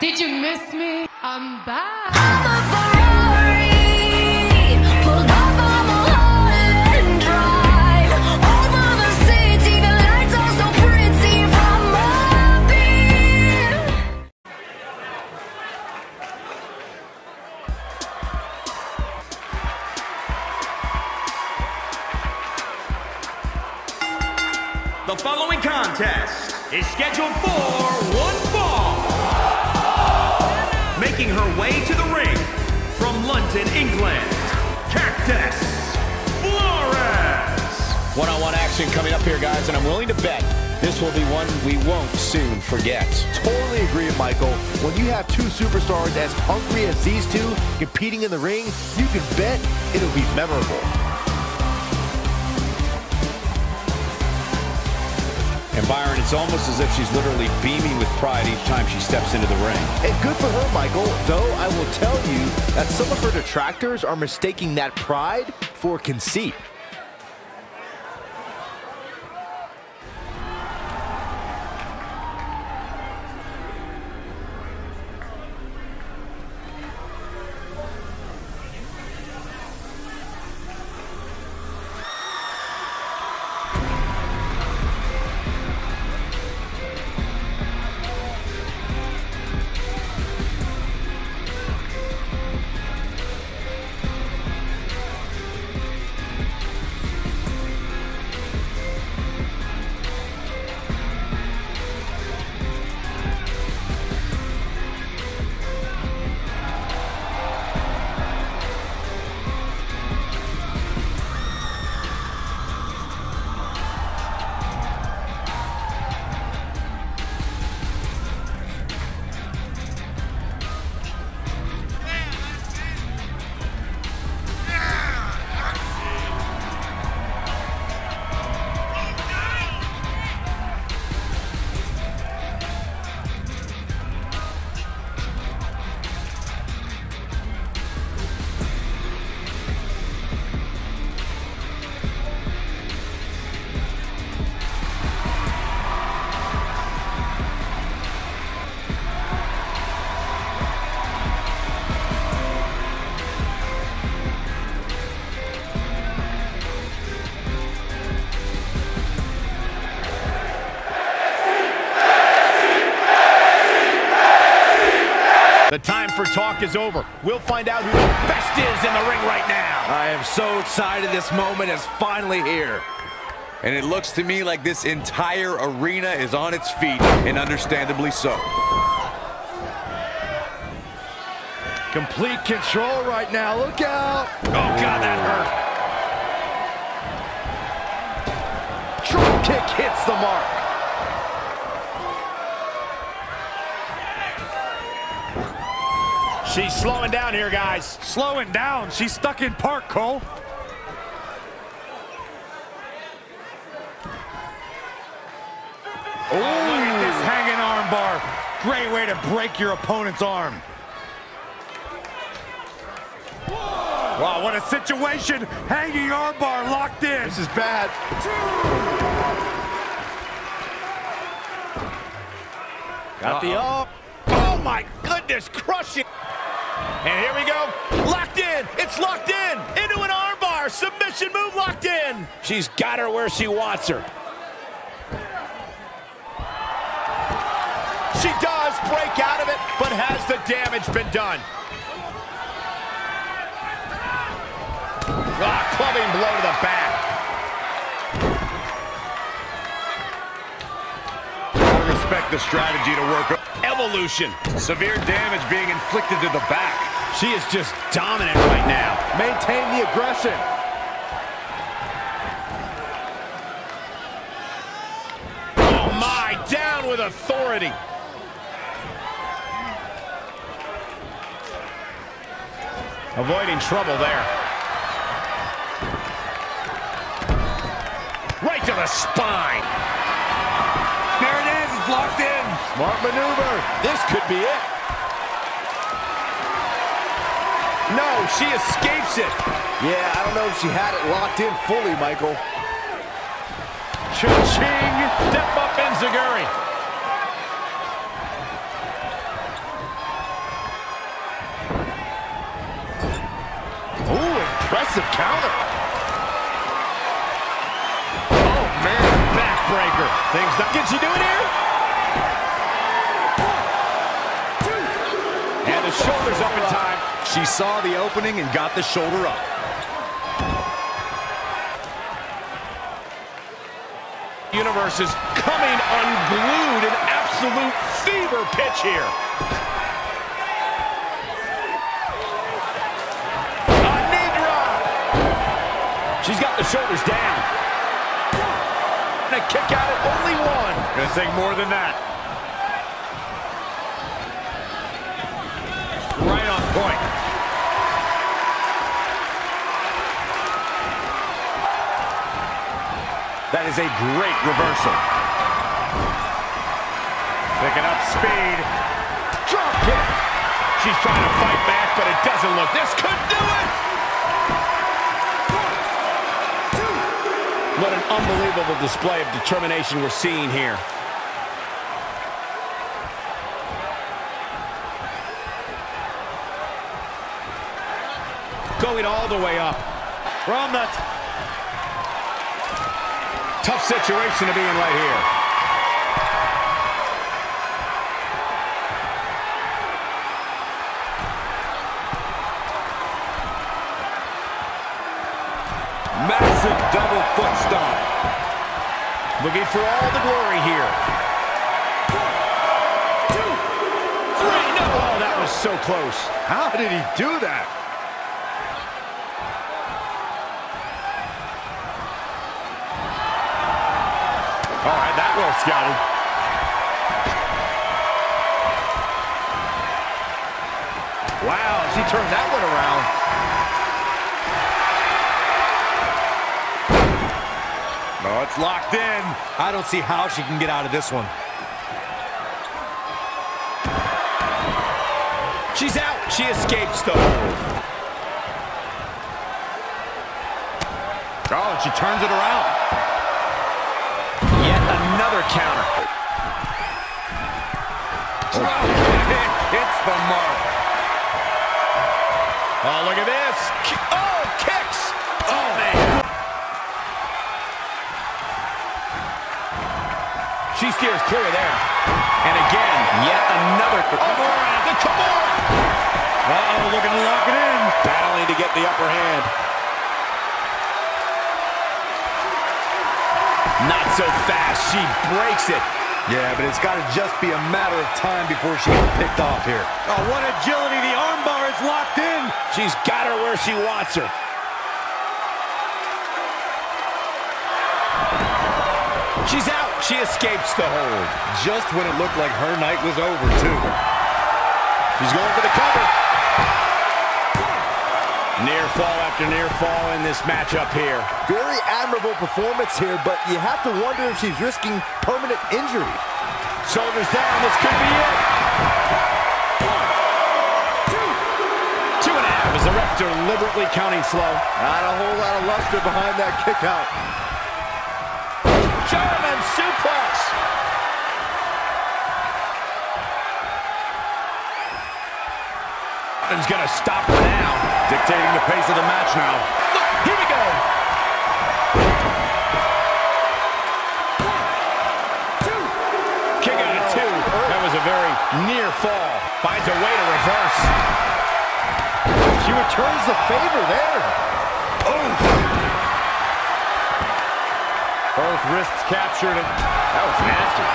Did you miss me? I'm back. I'm a Ferrari, pulled off on Mulholland Drive. Over the city, the lights are so pretty from up here. The following contest is scheduled for one fall. Making her way to the ring from London, England, Cactus Flores. One-on-one action coming up here, guys, and I'm willing to bet this will be one we won't soon forget. Totally agree, Michael. When you have two superstars as hungry as these two competing in the ring, you can bet it'll be memorable. And Byron, it's almost as if she's literally beaming with pride each time she steps into the ring. And good for her, Michael, though I will tell you that some of her detractors are mistaking that pride for conceit. Talk is over. We'll find out who the best is in the ring right now. I am so excited this moment is finally here. And it looks to me like this entire arena is on its feet, and understandably so. Complete control right now. Look out. Oh, God, that hurt. Drop kick hits the mark. She's slowing down here, guys. Slowing down. She's stuck in park, Cole. Oh, look at this hanging arm bar. Great way to break your opponent's arm. Wow, what a situation. Hanging arm bar locked in. This is bad. Got the up. Oh, my goodness, crushing. And here we go. Locked in. It's locked in. Into an armbar. Submission move locked in. She's got her where she wants her. She does break out of it, but has the damage been done? Ah, clubbing blow to the back. Gotta respect the strategy to work. Evolution. Severe damage being inflicted to the back. She is just dominant right now. Maintain the aggression. Oh my, down with authority. Avoiding trouble there. Right to the spine. There it is. It's locked in. Smart maneuver. This could be it. No, she escapes it. Yeah, I don't know if she had it locked in fully, Michael. Cha-ching! Step up, Enziguri. Ooh, impressive counter. Oh, man, backbreaker. Things not... Can she do it the shoulder's up in time. She saw the opening and got the shoulder up. Universe is coming unglued, an absolute fever pitch here. A knee drop. She's got the shoulders down. And a kick out at only one. Gonna take more than that. Right on point. That is a great reversal. Picking up speed. Drop kick. She's trying to fight back, but it doesn't look. This could do it. What an unbelievable display of determination we're seeing here. Going all the way up. From the Tough situation to be in right here. Massive double foot stomp. Looking for all the glory here. Three, no, oh, that was so close. How did he do that? All right, that well scouted. Wow, she turned that one around. Oh, it's locked in. I don't see how she can get out of this one. She's out. She escapes hold. Oh, and she turns it around. Another counter. Drop oh. kick oh, hits the mark. Oh, look at this. Oh, kicks. Oh, man. She steers clear there. And again, yet another. Oh, Kimura, the Kimura. Uh-oh, looking to lock it in. Battling to get the upper hand. Not so fast. She breaks it. Yeah, but it's got to just be a matter of time before she gets picked off here. Oh, what agility. The armbar is locked in. She's got her where she wants her. She's out. She escapes the hold. Just when it looked like her night was over, too. She's going for the cover. Near fall after near fall in this matchup here. Very admirable performance here, but you have to wonder if she's risking permanent injury. Shoulders down. This could be it. Two and a half as the ref deliberately counting slow. Not a whole lot of luster behind that kick out. German suplex. Nothing's gonna stop her now. Dictating the pace of the match now. Look, here we go. Two, Kick out of two. That was a very near fall. Finds a way to reverse. She returns the favor there. Oh. Both wrists captured. And that was nasty.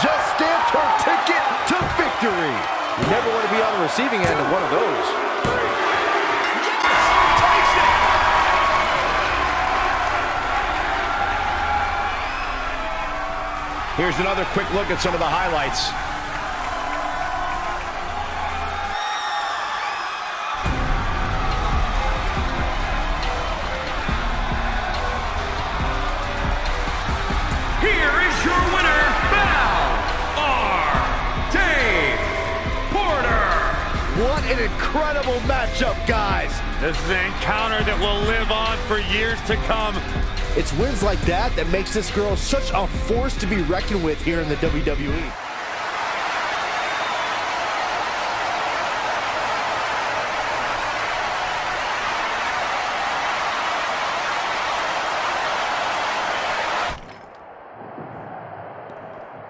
Just stamped her ticket to victory. You never want to be on the receiving end of one of those. Here's another quick look at some of the highlights. Here is your winner, Val R. Dave Porter. What an incredible matchup, guys. This is an encounter that will live on for years to come. It's wins like that that makes this girl such a force to be reckoned with here in the WWE.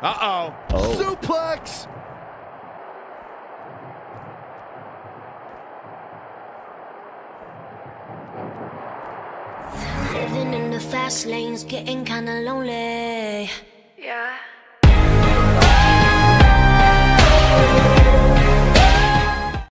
Uh-oh. Oh. Suplex! The fast lane's getting kinda lonely. Yeah.